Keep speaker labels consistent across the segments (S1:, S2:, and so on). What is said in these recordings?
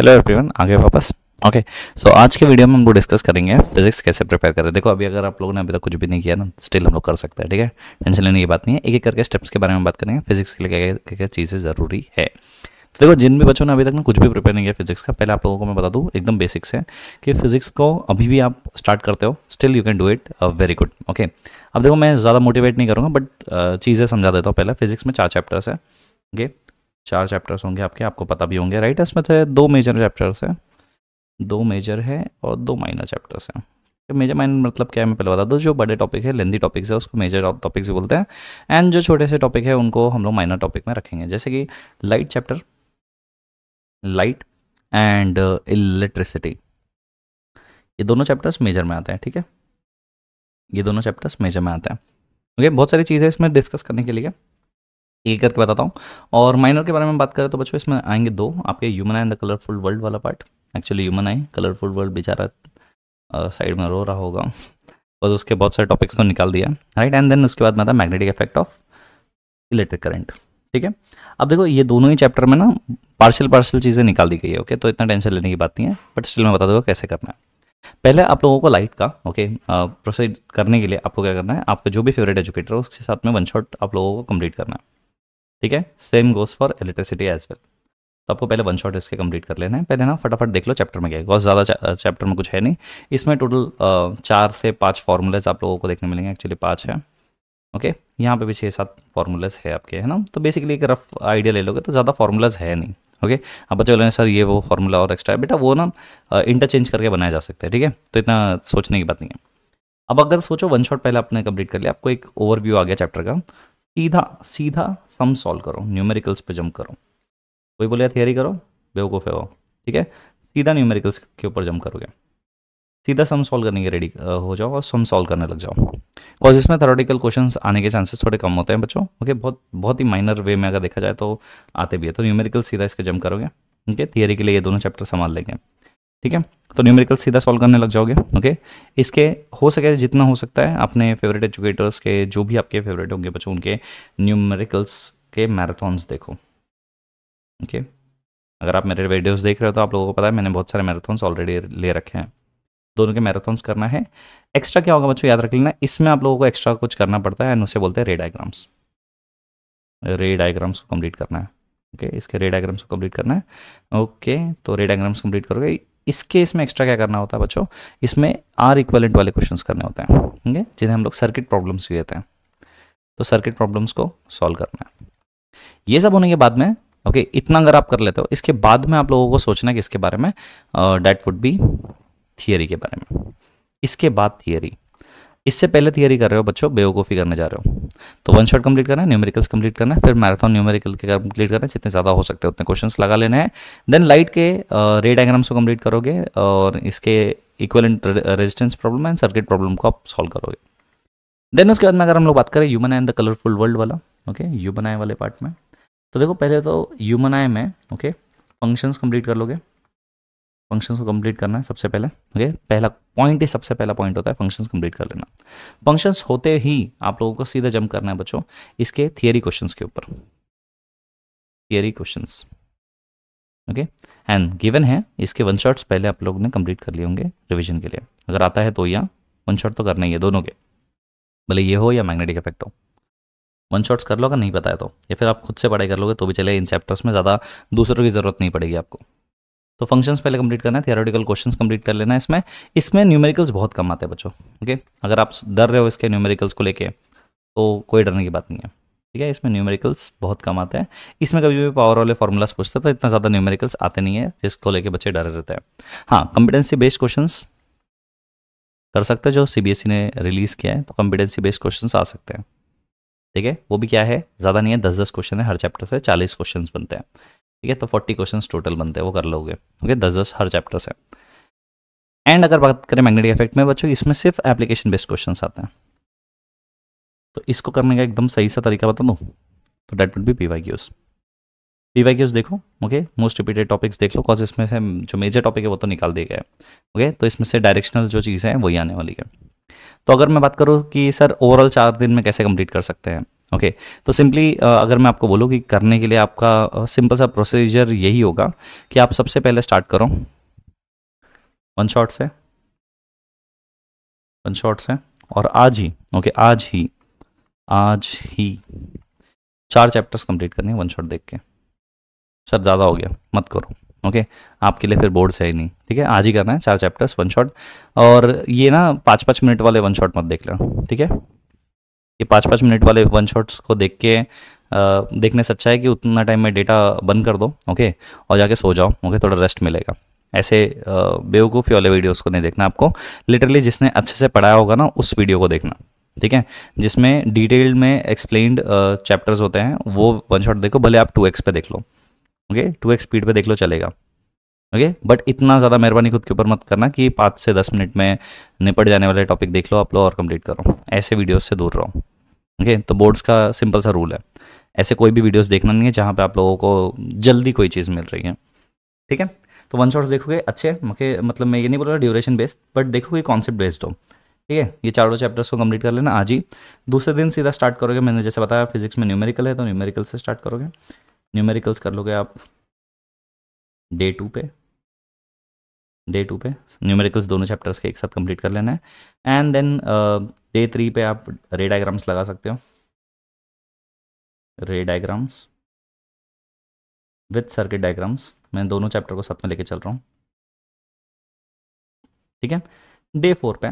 S1: Hello everyone आगे वापस। Okay so आज के वीडियो में हम लोग डिस्कस करेंगे फिजिक्स कैसे प्रिपेयर करें। देखो, अभी अगर आप लोगों ने अभी तक कुछ भी नहीं किया ना स्टिल हम लोग कर सकते हैं, ठीक है? टेंशन लेने की बात नहीं है। एक एक करके स्टेप्स के बारे में बात करेंगे फिजिक्स के लिए क्या क्या क्या चीज़ें ज़रूरी है। तो देखो, जिन भी बच्चों ने अभी तक ना कुछ भी प्रिपेयर नहीं किया फिजिक्स का, पहले आप लोगों को मैं बता दूँ, एकदम बेसिक्स है कि फिजिक्स को अभी भी आप स्टार्ट करते हो still you can do it very good okay अब देखो, मैं ज़्यादा मोटिवेट नहीं करूँगा बट चीज़ें समझा देता हूँ पहले। फिजिक्स में चार चैप्टर्स है ओके चार चैप्टर्स होंगे आपके आपको पता भी होंगे। राइट इसमें तो दो मेजर चैप्टर्स है। दो मेजर है और दो माइनर चैप्टर्स हैं। मेजर माइनर मतलब क्या है मैं पहले बता दूँ जो बड़े टॉपिक है लेंदी टॉपिक्स है उसको मेजर टॉपिक्स भी बोलते हैं। एंड जो छोटे से टॉपिक है उनको हम लोग माइनर टॉपिक में रखेंगे। जैसे कि light chapter light and electricity ये दोनों चैप्टर्स मेजर में आते हैं ठीक है? ये दोनों चैप्टर्स मेजर में आते हैं। ओके okay, बहुत सारी चीज़ें इसमें डिस्कस करने के लिए। एक करके बताता हूँ। और माइनर के बारे में बात करें तो बच्चों, इसमें आएँगे दो। आपके human eye and the colourful world वाला part actually human eye colourful world बेचारा साइड में रो रहा होगा। बस उसके बहुत सारे टॉपिक्स को निकाल दिया। राइट एंड देन उसके बाद में था magnetic effect of electric current ठीक है? अब देखो, ये दोनों ही चैप्टर में ना पार्शियल पार्शियल चीज़ें निकाल दी गई है ओके तो इतना टेंशन लेने की बात नहीं है बट स्टिल मैं बता दूँगा कैसे करना है। पहले आप लोगों को लाइट का ओके प्रोसीड करने के लिए आपको क्या करना है? आपका जो भी फेवरेट एजुकेटर है, उसके साथ में वन शॉट आप लोगों को कंप्लीट करना है। ठीक है? Same goes for electricity as well तो आपको पहले वन शॉट इसके कंप्लीट कर लेना है। पहले ना फटाफट देख लो चैप्टर में क्या है। बहुत ज़्यादा चैप्टर में कुछ है नहीं। इसमें टोटल चार से पाँच फॉर्मूलेज आप लोगों को देखने मिलेंगे। एक्चुअली पाँच है। ओके यहाँ पे भी छः सात फॉर्मूलाज है आपके, है ना? तो बेसिकली एक रफ आइडिया ले लोगे तो ज़्यादा फॉर्मूलाज है नहीं। ओके अब बच्चे बोले, सर, ये वो फार्मूला और एक्स्ट्रा है। बेटा, वो ना इंटरचेंज करके बनाया जा सकता है। ठीक है? तो इतना सोचने की बात नहीं है। अब अगर सोचो वन शॉट पहले आपने कंप्लीट कर लिया। आपको एक ओवरव्यू आ गया चैप्टर का। सीधा सीधा सम सॉल्व करो न्यूमेरिकल्स पे जंप करो। कोई बोले थियरी करो, बेवकूफ़ है वो, ठीक है? सीधा न्यूमेरिकल्स के ऊपर जंप करोगे। सीधा सम सॉल्व करने के रेडी हो जाओ और सम सॉल्व करने लग जाओ। बिकॉज़ इसमें थोरेटिकल क्वेश्चन आने के चांसेस थोड़े कम होते हैं बच्चों ओके बहुत बहुत ही माइनर वे में अगर देखा जाए तो आते भी है। तो न्यूमेरिकल सीधा इसके जंप करोगे ओके थियरी के लिए ये दोनों चैप्टर संभाल लेंगे। ठीक है? तो न्यूमेरिकल सीधा सॉल्व करने लग जाओगे ओके इसके हो सके जितना हो सकता है अपने फेवरेट एजुकेटर्स के जो भी आपके फेवरेट होंगे बच्चों उनके न्यूमेरिकल्स के मैराथॉन्स देखो ओके अगर आप मेरे वीडियोस देख रहे हो तो आप लोगों को पता है मैंने बहुत सारे मैराथॉन्स ऑलरेडी ले रखे हैं। दोनों के मैराथॉन्स करना है। एक्स्ट्रा क्या होगा बच्चों याद रख लेना इसमें आप लोगों को एक्स्ट्रा कुछ करना पड़ता है एंड उसे बोलते हैं रे डायग्राम्स रे डायग्राम्स को कंप्लीट करना है ओके okay, इसके रे डायग्राम्स को कंप्लीट करना है ओके okay, तो रे डायग्राम्स कंप्लीट करोगे इसके इसमें एक्स्ट्रा क्या करना होता है बच्चों? इसमें आर इक्वलेंट वाले क्वेश्चन करने होते हैं ठीक है जिन्हें हम लोग सर्किट प्रॉब्लम्स भी कहते हैं। तो सर्किट प्रॉब्लम्स को सॉल्व करना है। ये सब होने के बाद में ओके okay, इतना अगर आप कर लेते हो इसके बाद में आप लोगों को सोचना है कि इसके बारे में डेट वुड बी थियरी के बारे में। इसके बाद थियरी इससे पहले थियरी कर रहे हो बच्चों बेवकूफ़ी करने जा रहे हो। तो वन शॉट कंप्लीट करना है न्यूमेरिकल्स कंप्लीट करना है, फिर मैराथन न्यूमेरिकल के कंप्लीट करना है, जितने ज़्यादा हो सकते हैं उतने क्वेश्चंस लगा लेने हैं। देन लाइट के रे डायग्राम्स को कंप्लीट करोगे और इसके equivalent resistance problem and circuit problem को आप सॉल्व करोगे। देन उसके बाद में अगर हम लोग बात करें human and the colourful world वाला ओके ह्यूमन आई वाले पार्ट में तो देखो पहले तो ह्यूमन आई में ओके फ़ंक्शंस कंप्लीट कर लोगे। फ़ंक्शंस को कंप्लीट करना है सबसे पहले ओके पहला पॉइंट ही सबसे पहला पॉइंट होता है फ़ंक्शंस कंप्लीट कर लेना। फ़ंक्शंस होते ही आप लोगों को सीधा जंप करना है बच्चों, इसके थियरी क्वेश्चंस के ऊपर। Theory questions okay and given है, इसके वन शॉट्स पहले आप लोगों ने कंप्लीट कर लिए होंगे रिविजन के लिए। अगर आता है तो या वन शॉट तो करना ही है दोनों के। भले ये हो या मैग्नेटिक इफ़ेक्ट हो। वन शॉट्स कर लो अगर नहीं पता है तो। या फिर आप खुद से पढ़ाई कर लोगे तो भी चले इन चैप्टर्स में, ज़्यादा दूसरों की ज़रूरत नहीं पड़ेगी आपको। तो फ़ंक्शंस पहले कंप्लीट करना है थियोरेटिकल क्वेश्चंस कंप्लीट कर लेना है इसमें। इसमें न्यूमेरिकल्स बहुत कम आते हैं बच्चों ओके अगर आप डर रहे हो इसके न्यूमेरिकल्स को लेके तो कोई डरने की बात नहीं है, ठीक है? इसमें न्यूमेरिकल्स बहुत कम आते हैं। इसमें कभी भी पावर वाले फॉर्मूलाज पूछते हैं तो इतना ज़्यादा न्यूमेरिकल्स आते नहीं है, जिसको लेके बच्चे डरे रहते हैं। हाँ कॉम्पिटेंसी बेस्ड क्वेश्चन कर सकते हैं, जो सी e ने रिलीज़ किया है तो कॉम्पिटेंसी बेस्ड क्वेश्चन आ सकते हैं, ठीक है? वो भी क्या है? ज़्यादा नहीं है दस दस क्वेश्चन है, हर चैप्टर से चालीस क्वेश्चन बनते हैं। ठीक है तो फोर्टी क्वेश्चन टोटल बनते हैं, वो कर लोगे। ओके दस दस हर चैप्टर से एंड अगर बात करें मैग्नेटिक इफ़ेक्ट में, बच्चों, इसमें सिर्फ़ एप्लीकेशन बेस्ड क्वेश्चन आते हैं। तो इसको करने का एकदम सही सा तरीका बता दूँ? तो that would be P Y Qs P Y Qs देखो ओके मोस्ट रिपीटेड टॉपिक्स देख लो कॉज इसमें से जो मेजर टॉपिक है, वो तो निकाल दिए गए ओके तो इसमें से डायरेक्शनल जो चीज़ें हैं, वही आने वाली है। तो अगर मैं बात करूँ कि, सर ओवरऑल चार दिन में कैसे कंप्लीट कर सकते हैं? ओके तो सिंपली अगर मैं आपको बोलूँ कि करने के लिए आपका सिंपल सा प्रोसीजर यही होगा कि आप सबसे पहले स्टार्ट करो। वन शॉट से। वन शॉट से। और आज ही ओके okay, आज ही आज ही। चार चैप्टर्स कंप्लीट करने वन शॉट देख के। सर ज़्यादा हो गया मत करो ओके okay, आपके लिए फिर बोर्ड से ही नहीं ठीक है? आज ही करना है चार चैप्टर्स वन शॉट और ये ना पाँच पाँच मिनट वाले वन शॉट मत देख लेना ठीक है? ये पाँच पाँच मिनट वाले वन शॉट्स को देख के आ, देखने से अच्छा है कि उतना टाइम में डेटा बंद कर दो ओके और जाके सो जाओ ओके थोड़ा रेस्ट मिलेगा। ऐसे बेवकूफ़ी वाले वीडियोस को नहीं देखना आपको। लिटरली जिसने अच्छे से पढ़ाया होगा ना उस वीडियो को देखना ठीक है? जिसमें डिटेल्ड में एक्सप्लेन्ड चैप्टर्स होते हैं वो वन शॉट देखो भले आप टू एक्स पे देख लो ओके टू एक्स स्पीड पे देख लो चलेगा ओके बट इतना ज़्यादा मेहरबानी खुद के ऊपर मत करना कि पाँच से दस मिनट में निपट जाने वाले टॉपिक देख लो आप लो और कंप्लीट करो। ऐसे वीडियोस से दूर रहो। ओके तो बोर्ड्स का सिंपल सा रूल है। ऐसे कोई भी वीडियोस देखना नहीं है जहाँ पे आप लोगों को जल्दी कोई चीज़ मिल रही है। ठीक है? तो वन शॉट्स देखोगे, अच्छे मके मतलब मैं ये नहीं बोल रहा ड्यूरेशन बेस्ड बट देखोगे कॉन्सेप्ट बेस्ड हो। ठीक है? ये चारों चैप्टर्स को कंप्लीट कर लेना आज ही। दूसरे दिन सीधा स्टार्ट करोगे, मैंने जैसे बताया फिजिक्स में न्यूमेरिकल है तो न्यूमेरिकल से स्टार्ट करोगे। न्यूमेरिकल्स कर लोगे आप डे टू पे। डे टू पे। न्यूमेरिकल्स दोनों चैप्टर्स के एक साथ कंप्लीट कर लेना है। एंड देन डे थ्री पे आप रे डायग्राम्स लगा सकते हो। रे डायग्राम्स विथ सर्किट डायग्राम्स मैं दोनों चैप्टर को साथ में लेके चल रहा हूँ। ठीक है? डे फोर पे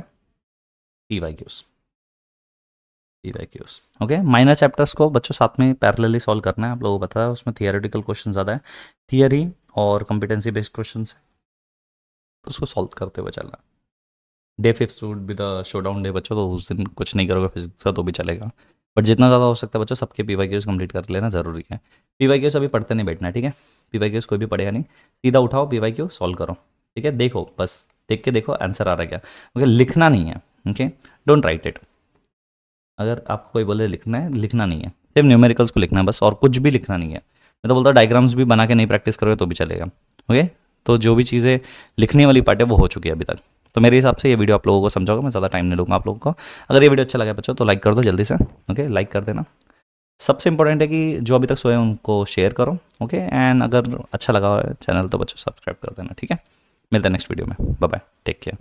S1: P Y Qs P Y Qs okay minor chapters को बच्चों साथ में पैरेलली सॉल्व करना है। आप लोगों को पता है, उसमें थियोरेटिकल क्वेश्चन ज़्यादा है। थियरी और कॉम्पिटेंसी बेस्ड क्वेश्चन है। उसको सॉल्व करते हुए चलना। Day fifth would be the showdown day बच्चों तो उस दिन कुछ नहीं करोगे फिजिक्स का तो भी चलेगा। बट जितना ज़्यादा हो सकता है बच्चों, सबके पी वाई कंप्लीट कर लेना ज़रूरी है। पी वाई अभी पढ़ते नहीं बैठना ठीक है? पी वाई कोई भी पढ़ेगा नहीं। सीधा उठाओ पी वाई सॉल्व करो, ठीक है? देखो, बस, देख के देखो आंसर आ रहा क्या? ओके, लिखना नहीं है, ओके? डोंट राइट इट अगर आपको कोई बोले लिखना है, लिखना नहीं है। सिर्फ़ न्यूमेरिकल्स को लिखना है, बस, और कुछ भी लिखना नहीं है। मैं तो बोलता हूँ डायग्राम्स भी बना के नहीं प्रैक्टिस करोगे तो भी चलेगा, ओके? तो जो भी चीज़ें लिखने वाली पार्ट है, वो हो चुकी है अभी तक। तो मेरे हिसाब से ये वीडियो आप लोगों को समझाऊँगा, मैं ज़्यादा टाइम नहीं लूँगा आप लोगों को। अगर ये वीडियो अच्छा लगा बच्चों तो लाइक कर दो जल्दी से ओके लाइक कर देना। सबसे इंपॉर्टेंट है कि जो अभी तक सोए उनको शेयर करो ओके एंड अगर अच्छा लगा चैनल तो बच्चों सब्सक्राइब कर देना, ठीक है? मिलते हैं नेक्स्ट वीडियो में। Bye bye take care